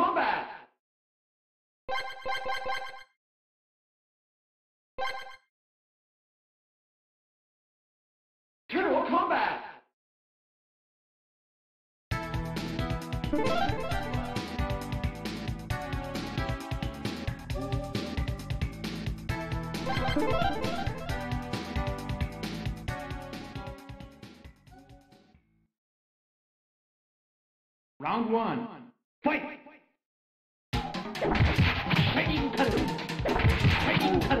combat! General combat! Round one. インカル。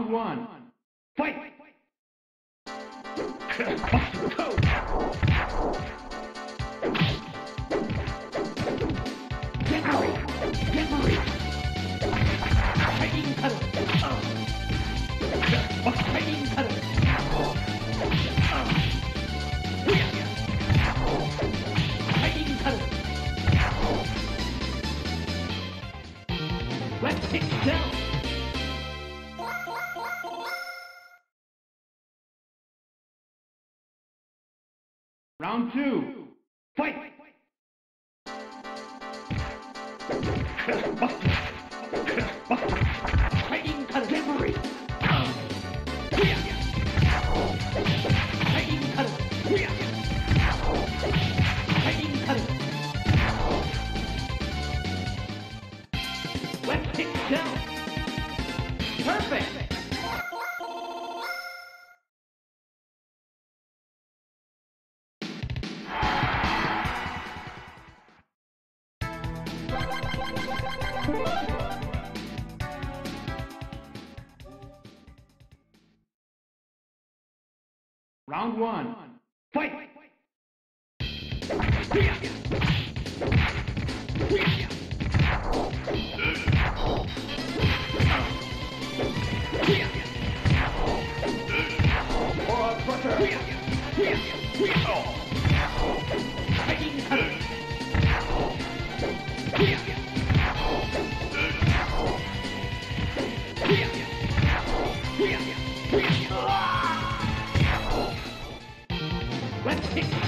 round one. Round two. Fight! Fighting delivery. Left kick down. Perfect. one. Fight! Making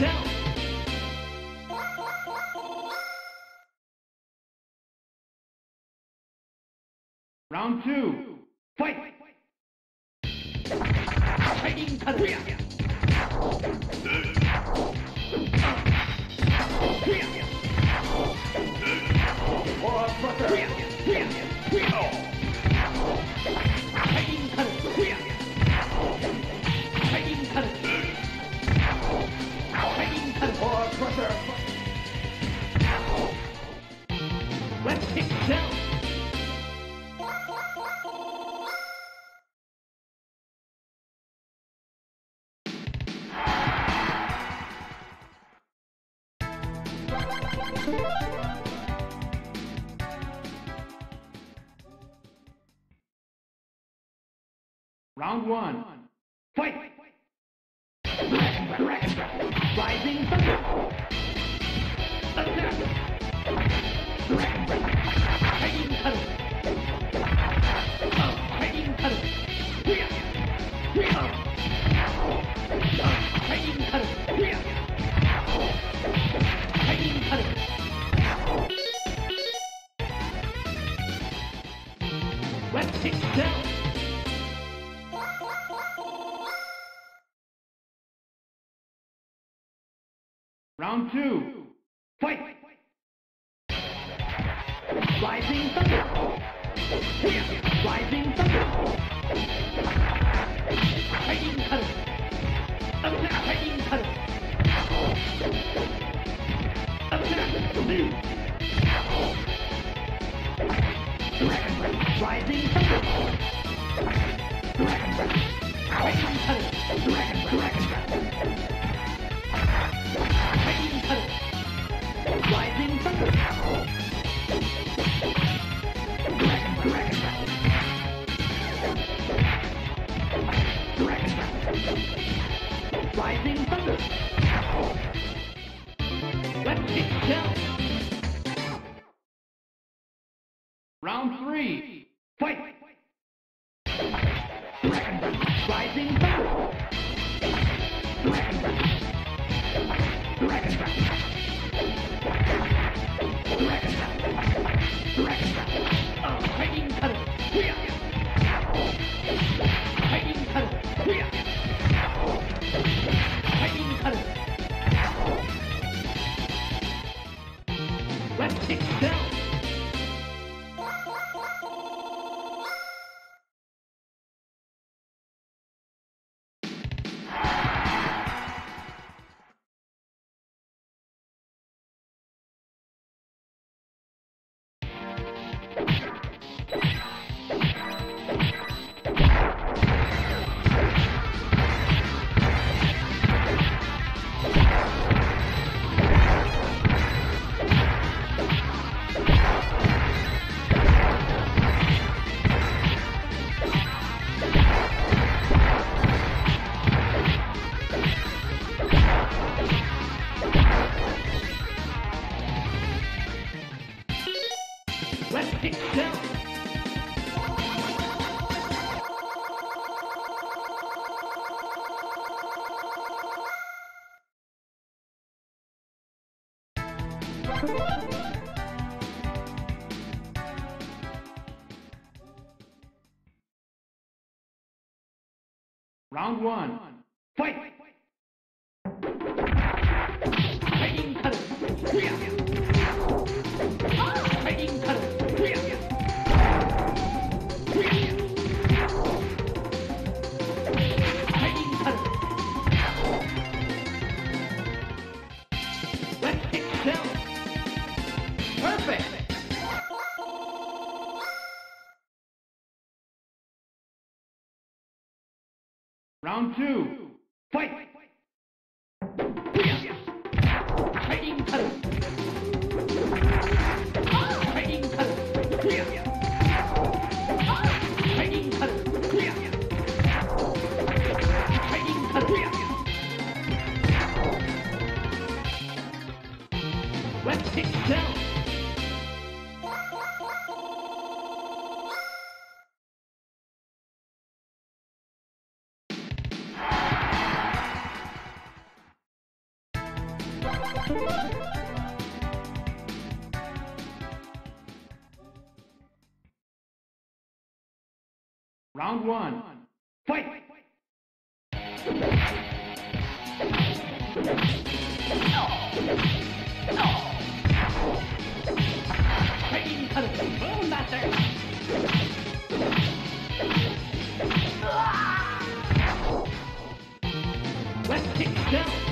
down. itself. Round one. Round two. Fight! Rising Thunder! Rising Thunder! Fighting Thunder! Thunder Fighting Thunder! Thunder! New! Rising Thunder! Dragon Breath! Fighting Thunder! Dragon Breath! Dragon Breath! round one. Round one. Fight! Let's kick down!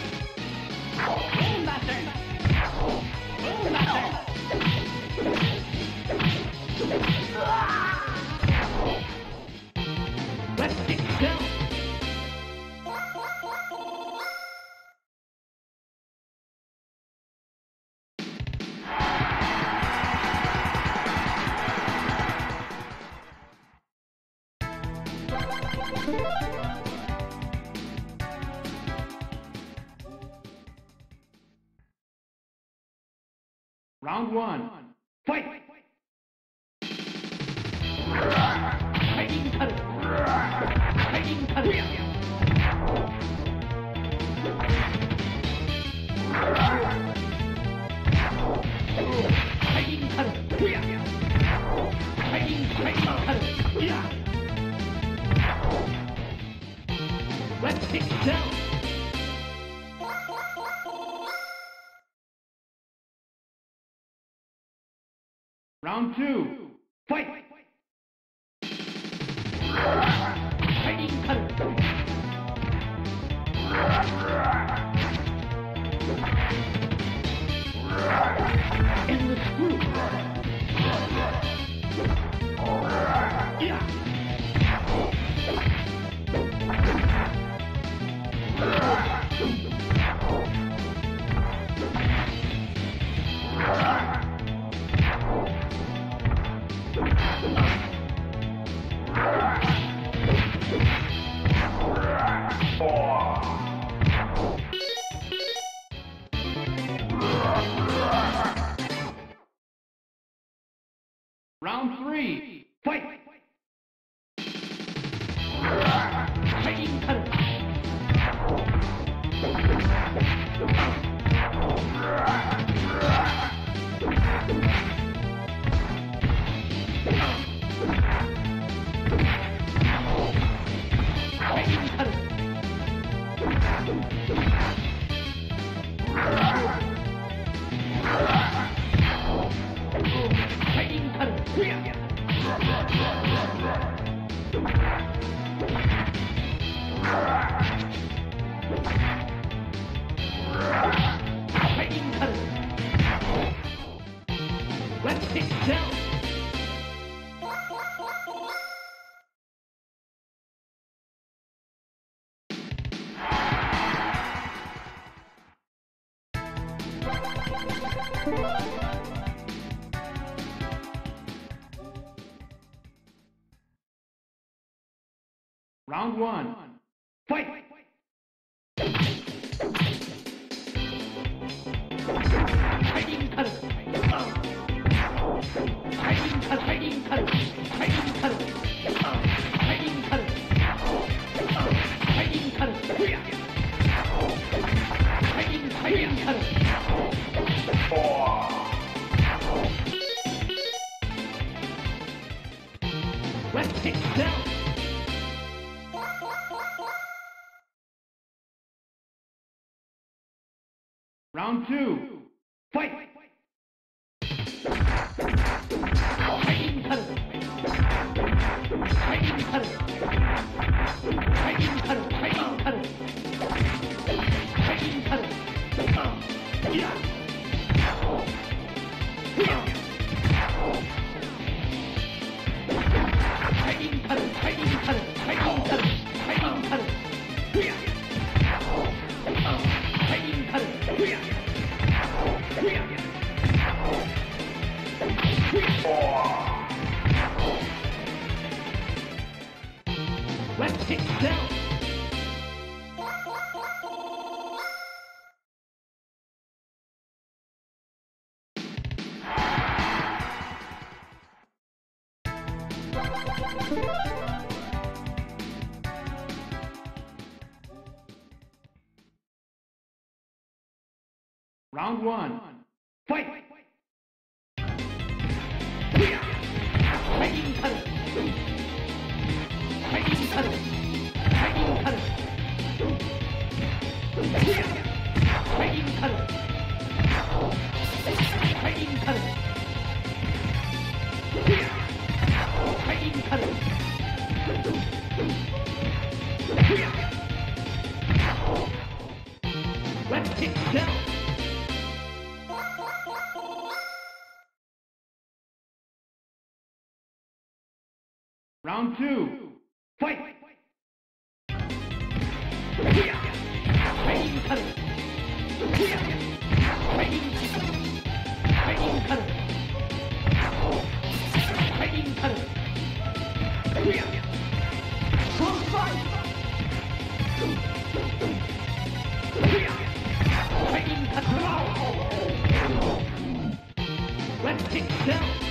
Round one. Fight! Fighting Fighting Fighting Fighting Let's get down! Round two. Fight! Fighting. Endless groove. Yeah. Round one. Fight! Let's kick down. Round two. Fight! Let's kick down. Round one. Round two. Fight! Let's kick down.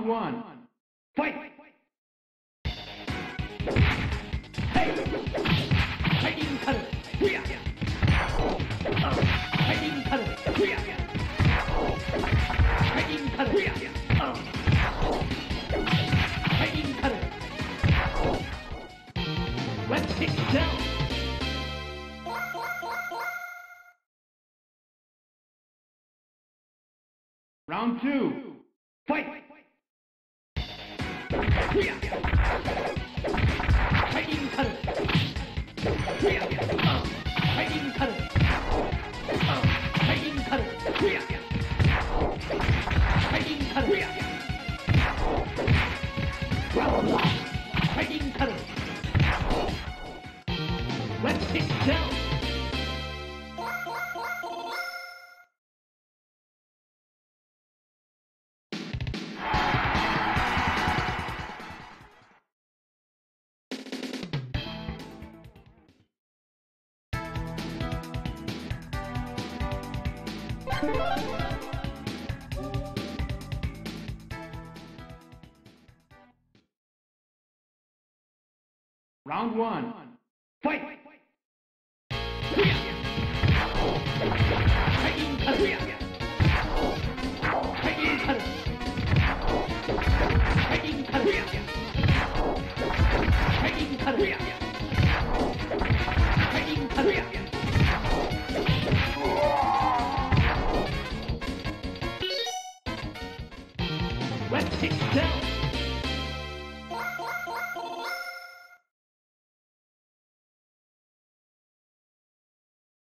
Round one. Fight! Hey! Fighting Fighting! Fighting Fighting! Let's down! Round two. Fight! Fighting color! Let's hit down! Round one.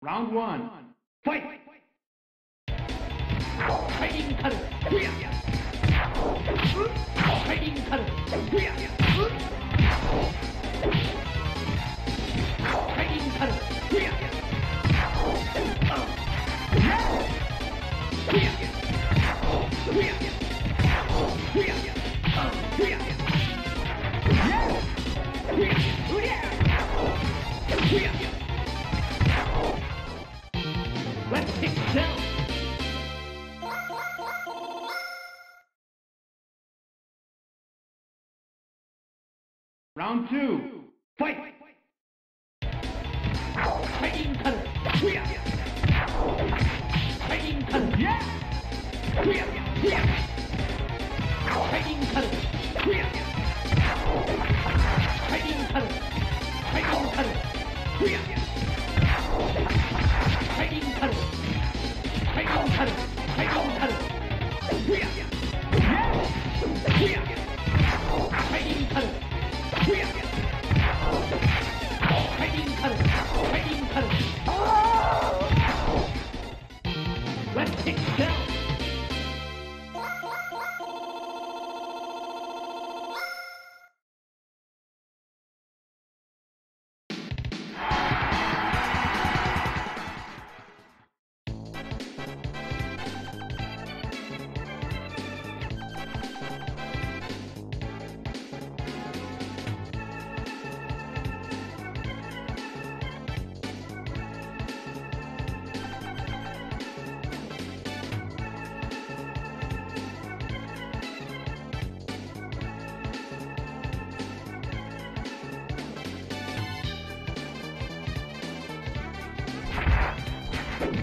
Round one. Fight! Fighting color! Fighting color! Round two. Fight! Fighting color! Fighting color! Color! Fighting color! Fighting color!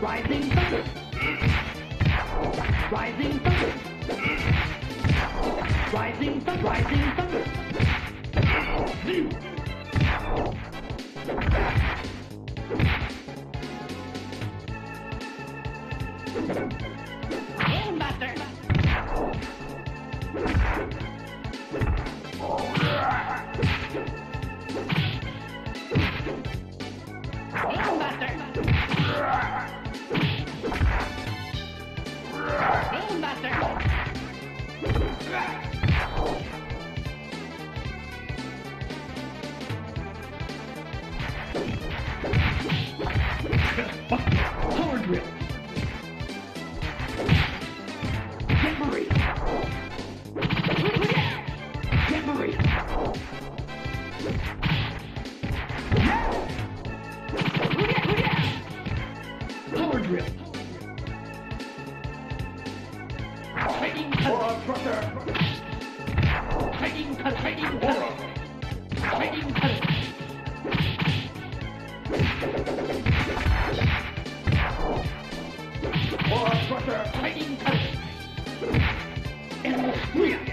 Rising thunder. Rising thunder. Rising thunder. Rising thunder. View. 对呀。